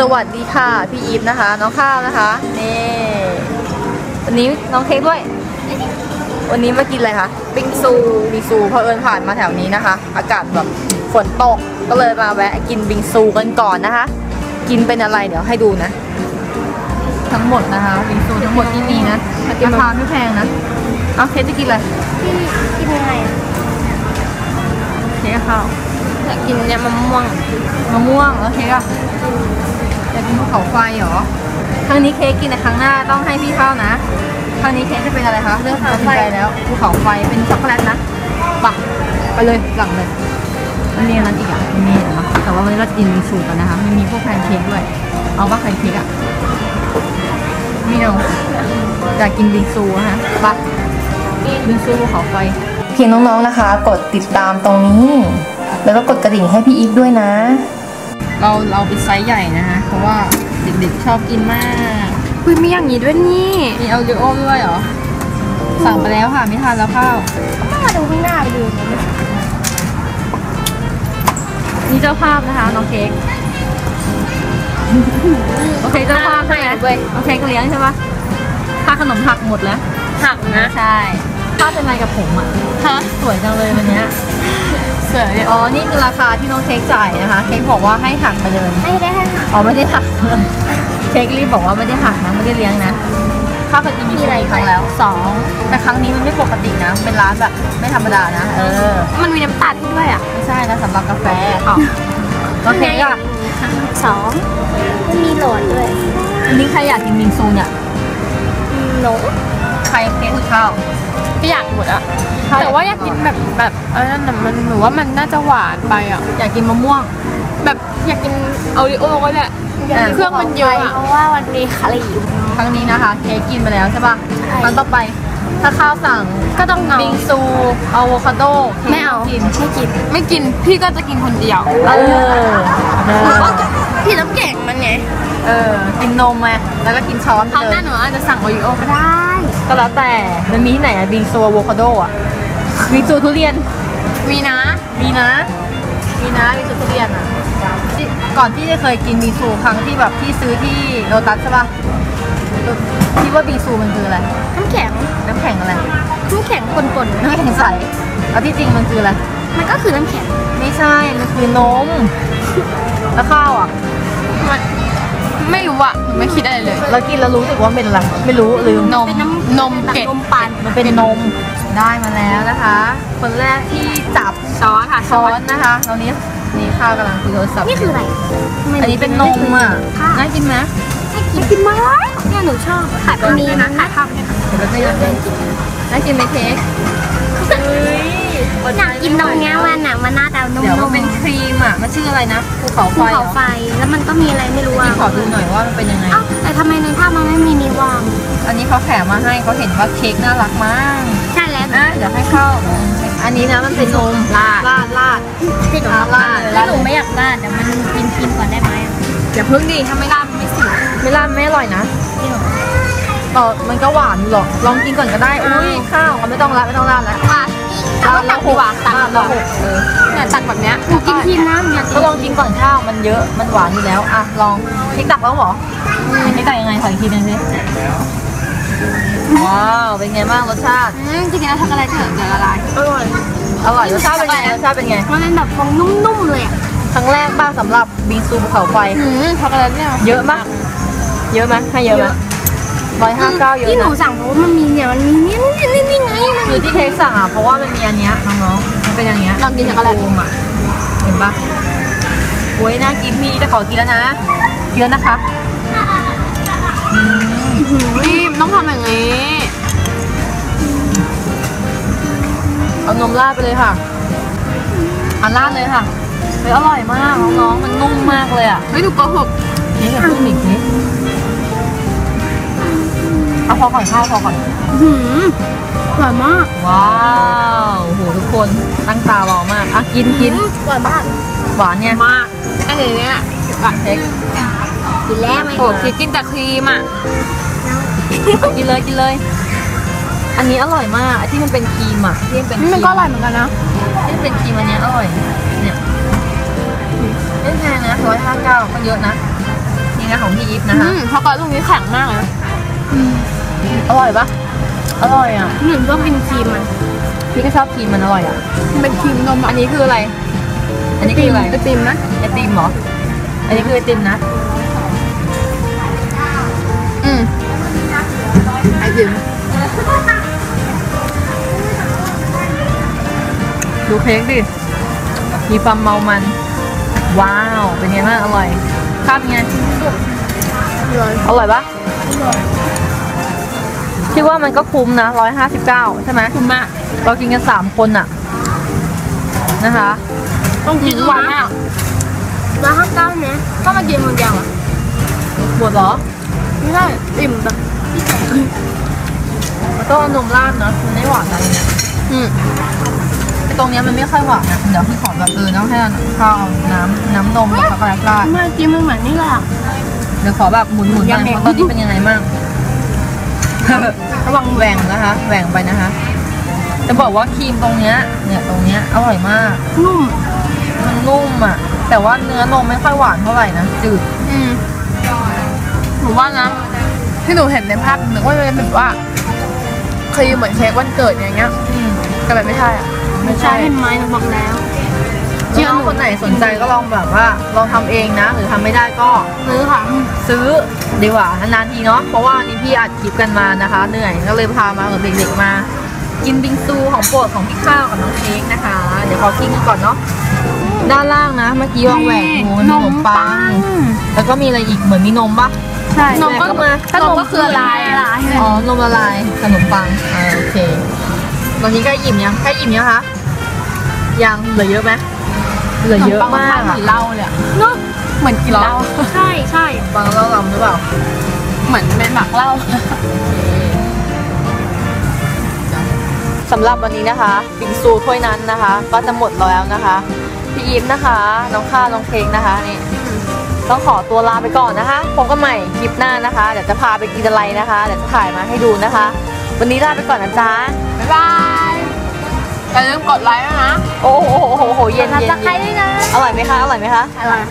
สวัสดีค่ะพี่อีฟนะคะ น้องข้าวนะคะนี่วันนี้น้องเค้กด้วย วันนี้มากินอะไรคะบิงซูบิงซูเพอเอิญผ่านมาแถวนี้นะคะ อากาศแบบฝนตกก็เลยมาแวะกินบิงซูกันก่อนนะคะ กินเป็นอะไรเดี๋ยวให้ดูนะ ทั้งหมดนะคะบิงซูทั้งหมดที่มีนะราคาไม่แพงนะเอาเค้กจะกินอะไรที่กินยังไงอะเค้กกับข้าวอยากกินเนี่ยมะม่วงมะม่วงแล้วเค้กอะ จะกินภูเขาไฟเหรอ ครั้งนี้เค้กกินแต่ครั้งหน้าต้องให้พี่ข้าวนะ ครั้งนี้เค้กจะเป็นอะไรคะเรื่องตัดสินใจแล้วภูเขาไฟเป็นช็อกโกแลตนะปะไปเลยหลังเลย มันมีอันนั้นอีกอะมันมีเหรอแต่ว่าวันนี้เราจะกินบิงซูกันนะคะมันมีพวกแพนเค้กด้วย เอาว่าแพนเค้กอะไม่เอาอยากกินบิงซูอะฮะปะบิงซูภูเขาไฟเพียงน้องๆนะคะ กดติดตามตรงนี้ แล้วก็กดกระดิ่งให้พี่อีฟด้วยนะ เราเราเป็นไซส์ใหญ่นะคะเพราะว่าเด็กๆชอบกินมากคุยมีอย่างนี้ด้วยนี่มีเอาริโอด้วยเหรอ สั่งไปแล้วค่ะไม่ทานแล้วข้าวมาดูข้างหน้าไปดูนี่เจ้าภาพนะคะน้องเค้กโอเคเจ้าภาพใช่ไหมด้วยโอเคก็เลี้ยงใช่ปะค่าขนมหักหมดแล้วหักนะใช่ค่าเป็นไรกับผมอะฮะสวยจังเลยวันเนี้ย เสือเนี่ยอ๋อ นี่คือราคาที่น้องเค้กจ่ายนะคะ เค้กบอกว่าให้หักไปเลย ไม่ได้ให้หักอ๋อ ไม่ได้หัก เค้กรีบบอกว่าไม่ได้หักนะ ไม่ได้เลี้ยงนะ ข้าวเคยกินมีอะไรครั้งแล้วสองแต่ครั้งนี้มันไม่ปกตินะ เป็นร้านแบบไม่ธรรมดานะ เออ มันมีน้ำตาลด้วยอะ ไม่ใช่นะสำหรับกาแฟอ๋อแล้วเค้กอะสองมันมีโหลดด้วยอันนี้ใครอยากกินบิงซูเนี่ยหนูใครเค้กหรือข้าว ก็อยากหมดอะข้แต่ว่าอยากกินแบบแบบเออนั่นน่ะมันหนูว่ามันน่าจะหวานไปอะอยากกินมะม่วง แบบอยากกินโอริโอก็ได้อะเครื่องมันเยอะอะเพราะว่ามันมีคารีครั้งนี้นะคะเค้กกินไปแล้วใช่ป่ะใช่ครั้งต่อไป ถ้าข้าวสั่งก็ต้องเอาบิงซูอะโวคาโดค้กไม่เอากินไม่กิน ไม่กินพี่ก็จะกินคนเดียวเออเออพี่น้ำแข็งมันไงเออกินนมไงแล้วก็กินช้อนคราวเลหน้ายหนูอาจจะสั่งโอริโอก็ได้ ก็แล้วแต่ มันมีที่ไหนอะบิงซูอะโวคาโดอะบิงซูทุเรียน มีนะ มีนะ มีนะบิงซูทุเรียนอะที่ก่อนที่จะเคยกินบิงซูครั้งที่แบบที่ซื้อที่โลตัสใช่ป่ะคิดว่าบิงซูมันคืออะไร น้ำแข็ง น้ำแข็งอะไร น้ำแข็งป่นน้ำแข็งใสแล้วที่จริงมันคืออะไรๆมันก็คือน้ำแข็ง ไม่ใช่ มันคือนม แล้วข้าวอะ มัน ไม่รู้อะหนูไม่คิดอะไรเลย เรากินแล้วรู้สึกว่าเป็นอะไรไม่รู้ลืมนมเป็นน้ำนมเกล็ดนมปั่นมันเป็นนมได้มาแล้วนะคะ คนแรกที่จับช้อนค่ะช้อนนะคะตอนนี้นี่ข้าวกำลังคุยโทรศัพท์นี่คืออะไรอันนี้เป็นนมอะน่ากินไหมให้กินกินมากเนี่ยหนูชอบขายแบบนี้นะขายภาพเนี่ยเดี๋ยวเราจะอยากกินน่ากินไหมเค้กเฮ้ย อยากกินนมเนี้ยวันน่ะมันน่าจะนุ่มเดี๋ยวๆมันเป็นครีมอะ มันชื่ออะไรนะภูเขาไฟภูเหรเขาอไฟแล้วมันก็มีอะไรไม่รู้อะพี่ขอดูหน่อยว่ามันเป็นยังไง เอ้าแต่ทำไมในภาพมันไม่มีนิ้ววางอันนี้เขาแถมมาให้เขาเห็นว่าเค้กน่ารักมากใช่แล้วอะเดี๋ยวให้เข้า อันนี้นะมันเป็นนมลาดลาดลาด ที่หนูลาดลาดแล้วหนูไม่อยากลาดแต่มันกินกินก่อนได้ไหมอะอย่าเพิ่งดิถ้าไม่ลาดมันไม่สุกไม่ลาดไม่อร่อยนะที่หนูต่อมันก็หวานอยู่หรอกลองกินก่อนก็ได้อุ้ยข้าวไม่ต้องละไม่ต้องลาดแล้วว่าแต่ว่าตักดีกว่าตักลาดดีแล้วกหว่ากเออเนี่ยตักแบบเนี้ยหนูกินทีนะหนูอยากกิก็นลองกินก่อนข้าวมันเยอะมันหวานอยู่แล้วอะลองพริกตักแล้วเหรอพริกตักยังไงขออีกทีหนึงสิว้าวเป็นไงบ้างรสชาติอืมจริงๆแล้วช็อกโกแลตเถอะจะละลายอร่อยอร่อยรสชาติเป็นไงรสชาติเป็นไงมันเป็นแบบฟองนุ่มๆเลยอะครั้งแรกบ้างสำหรับบิงซูภูเขาไฟอืมช็อกโกแลตเนี่ยเยอะมากเยอะไหมให้เยอะไหม ร้อยห้าเก้าเยอะที่หนูนะสั่งเพราะว่ามันมีเนี่ยมันมีเนี่ยนี่นี่นี่ไงมันคือที่เค้กสั่งอะเพราะว่ามันมีอันเนี้ยน้องๆมันเป็นอย่างเงี้ยลองกินช็อกโกแลต โฟมอะเห็นปะโอ้ยน่ากินพี่จะขอกินแล้วนะกินแล้วนะคะนี่มันต้องทำอย่างนี้ เอานมราดไปเลยค่ะอันราดเลยค่ะเฮ้ยอร่อยมากน้องๆมันนุ่มมากเลยอะ เฮ้ยหนูโกหกนี่อย่าพิ่งอีกนิด เอาพอก่อนข้าวพอก่อนหืมอร่อยมาก ว้าวโหทุกคนตั้งตารอมากอะกินกินอร่อยมาก หวานเนี่ยมากอันนี้เนี่ยแบบเค้กกินแล้วไม่โอ้คิดกินแต่ครีมอะ กินเลยกินเลย อันนี้อร่อยมากไอ้ที่มันเป็นครีมอะที่มันเป็นครีมันก็อร่อยเหมือนกันนะที่มันเป็นครีมอันเนี้ยอร่อย เนี่ยไม่แพงนะร้อยห้าเก้าก็เยอะนะนะของพี่อีฟนะคะอืมช็อกโกแลตตรงนี้แข็งมากเลย อร่อยปะอร่อยอะหนูชอบกินครีมมันพี่ก็ชอบครีมมันอร่อยอะมันเป็นครีมนมอันนี้คืออะไร อันนี้คืออะไรไอติมนะไอติมเหรอ อันนี้คือไอติมนะ อืมไอติมดูเค้กดิ มีความเมามัน ว้าว เป็นไงบ้างอร่อยข้าวเป็นไง อร่อยปะคิ ดว่ามันก็คุ้มนะร้อยห้าสิบเก้าใช่ไหมคุ้มมาก เรากินกันสามคนอะนะคะ ต้องกินหวานมากแล้วห้าเก้าเนี้ยก็มากินคนเดียวอะหมดเหรอ ไม่ได้อิ่มแบบมันต้องเอานมราดนะมันไม่หวานอะไรเนี่ยอืมไอ้ตรงเนี้ยมันไม่ค่อยหวานนะเดี๋ยวพี่ขอแบบเออต้องให้ข้าวน้ำน้ำนมกับช็อกโกแลตราดเมื่อกี้มันเหมือนนี่เลยอะเดี๋ยวขอแบบหมุนหมุนๆหน่อยเพราะตอนนี้เป็นยังไงบ้าง ระวังแหว่งนะคะแหว่งไปนะคะ จะบอกว่าครีมตรงเนี้ยเนี่ยตรงเนี้ยอร่อยมากนุ่มมันนุ่มอะ แต่ว่าเนื้อนมไม่ค่อยหวานเท่าไหร่นะจืดอืมหนูว่านะที่หนูเห็นในภาพนึกว่าจะเป็นแบบว่าครีมเหมือนเค้กวันเกิดอย่างเงี้ย อืมแต่แบบไม่ใช่อะ ไม่ใช่เห็นไหมหนูบอกแล้ว เชื่อคนไหนสนใจก็ลองแบบว่าลองทำเองนะ หรือทำไม่ได้ก็ซื้อค่ะซื้อดีกว่านานๆทีเนาะเพราะว่านี่พี่อัดคลิปกันมานะคะ เหนื่อยก็เลยพามากับเด็กๆมา กินบิงซูของโปรดของพี่ข้าวกับน้องเค้กนะคะ เดี๋ยวขอกินกันก่อนเนาะด้านล่างนะ เมื่อกี้วางแหวกดูมันมีขนมปัง แล้วก็มีอะไรอีกเหมือนมีนมปะ ใช่นมก็แหวมาถ้านมก็คือละลายละลาย อ๋อนมละลายขนมปังอ่าโอเค ตอนนี้ใกล้อิ่มยังใกล้อิ่มยังคะยังเหลือเยอะไหม เหลือเยอะมากเหมือะอนเหล้าเลยอะเนาะเหมือนกินเหล้าใช่ใช่ฟังเล่าลำหรือเปล่า เหมือนเป็นหมักเหล้าสำหรับวันนี้นะคะบิงซูถ้วยนั้นนะคะ ก็จะหมดแล้วนะคะพี่ยิ้มนะคะ น้องข้าวน้องเค้กนะคะนี่ต้องขอตัวลาไปก่อนนะคะพบกันใหม่คลิปหน้านะคะเดี๋ยวจะพาไปกินอะไรนะคะเดี๋ยวจะถ่ายมาให้ดูนะคะ วันนี้ลาไปก่อนนะจ๊ะบ๊ายบาย อย่าลืมกดไลค์ด้วยนะ โอ้โหโหโหโหเย็นทำเย็นตะไคร้เย็นด้วยนะ อร่อยไหมคะ อร่อยไหมคะ อร่อย